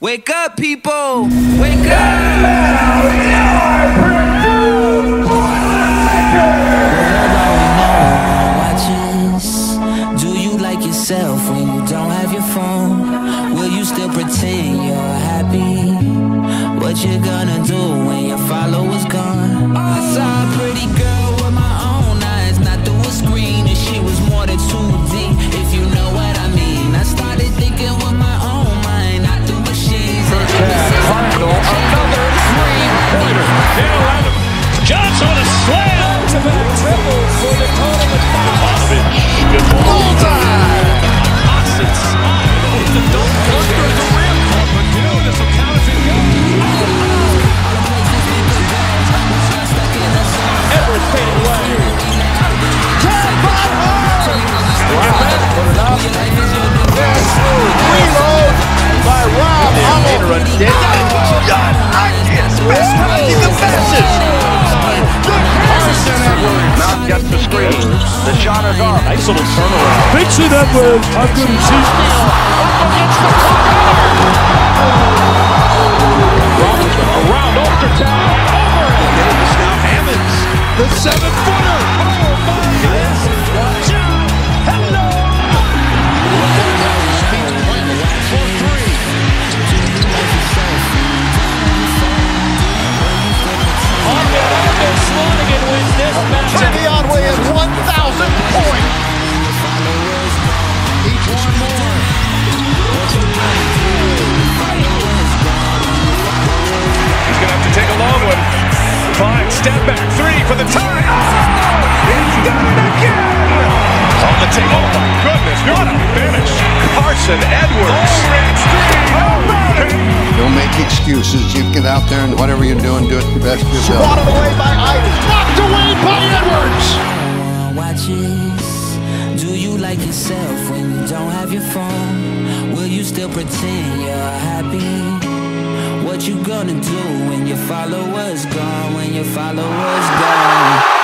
Wake up, people! Wake up! Do you like yourself when you don't have your phone? Will you still pretend you're happy? What you gonna Johnson with a slam. Back-to-back triples the fastest. Carson Edwards. Now gets the screen. The shot is up. Nice little turnaround. Vincent Edwards, how good is he? Up against the Robinson around Ostertag. Over it. Get it to Scout Hammonds. The seven-footer. This match. Jimmy Otway at 1,000 points. Each one more. He's going to have to take a long one. Fine, step back, three for the tie. Oh! He's done it again! On the table. Oh, my goodness, what a finish. Carson Edwards. Oh, Don't make excuses. You get out there and whatever you're doing, do it the best of your Swatted away by Ivey. Edwards. Do you like yourself when you don't have your phone? Will you still pretend you're happy? What you gonna do when your followers gone? When your followers gone?